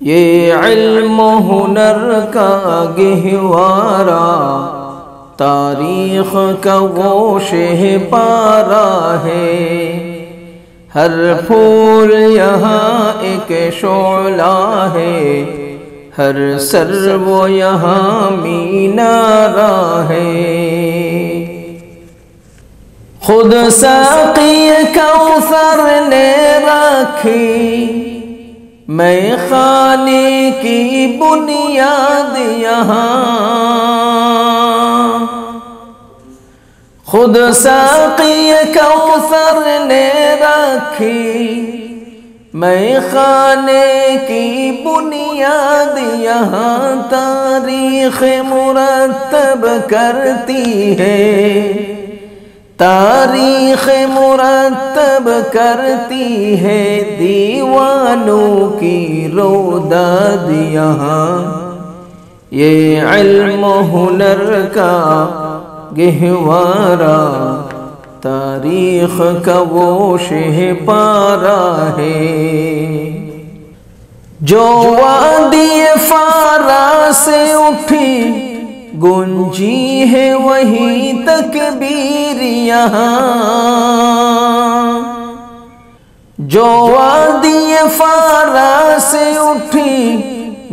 یہ علم و ہنر کا گہوارا تاریخ کا وہ شہ پارا ہے۔ ہر پھول یہاں ایک شعلہ ہے، ہر سر وہ یہاں مینارہ ہے۔ خود ساقی کوثر نے رکھی میں خانے کی بنیاد یہاں خود ساقی کوثر نے رکھی۔ میں خانے کی بنیاد یہاں تاریخ مرتب کرتی ہے۔ تاریخ مرتب کرتی ہے دیوانوں کی روداد یہاں یہ علم و ہنر کا گہوارا تاریخ کا وہ شہ پارا ہے۔ جو وادی فارا سے اٹھی گنجی ہے وہی تکبیر یہاں جو وادی فارا سے اٹھی،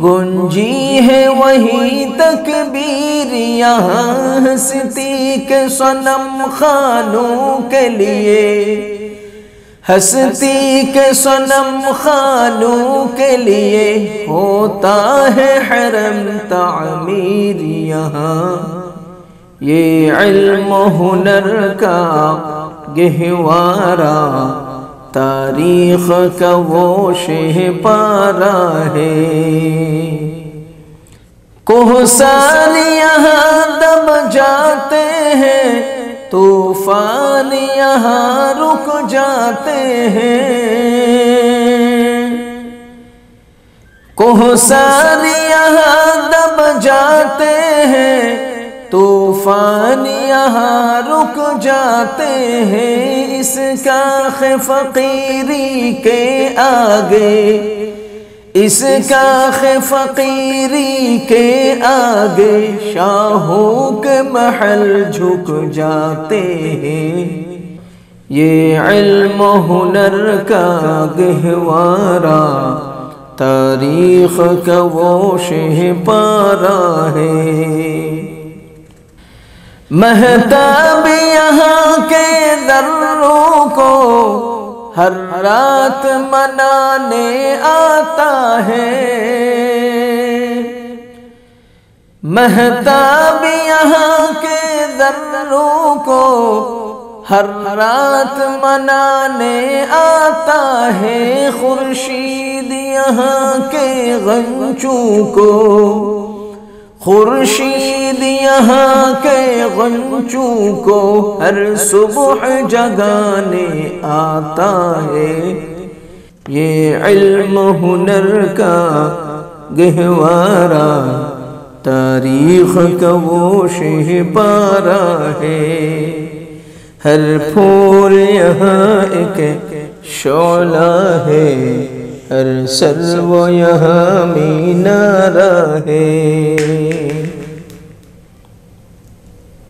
گنجی ہے وہی تکبیر یہاں ہستی کے سنم خانوں کے لیے۔ ہستی کے سنم خانوں کے لیے ہوتا ہے حرم تعمیر یہاں۔ یہ علم و ہنر کا گہوارا تاریخ کا وہ شہ پارا ہے۔ کوہسان یہاں دب جاتے ہیں طوفان یہاں رک جاتے ہیں۔ کوہسار یہاں دب جاتے ہیں۔ طوفان یہاں رک جاتے ہیں۔ اس کا فقیری کے آگے اس کا فقیری کے آگے شاہوں کے محل جھک جاتے ہیں۔ یہ علم و ہنر کا گہوارا تاریخ کا وہ شہ پارا ہے۔ مہتاب یہاں کے دروں کو ہر رات منانے آتا ہے۔ مہتاب یہاں کے دروں کو ہر رات منانے آتا ہے۔ خورشید یہاں کے غنچوں کو خورشید یہاں کے غنچوں کو ہر صبح جگانے آتا ہے۔ یہ علم ہنر کا گہوارا تاریخ کا وہ شہ پارا ہے۔ ہر پھول یہاں ایک شعلہ ہے۔ ہر سر وہ یہاں مینارہ ہے۔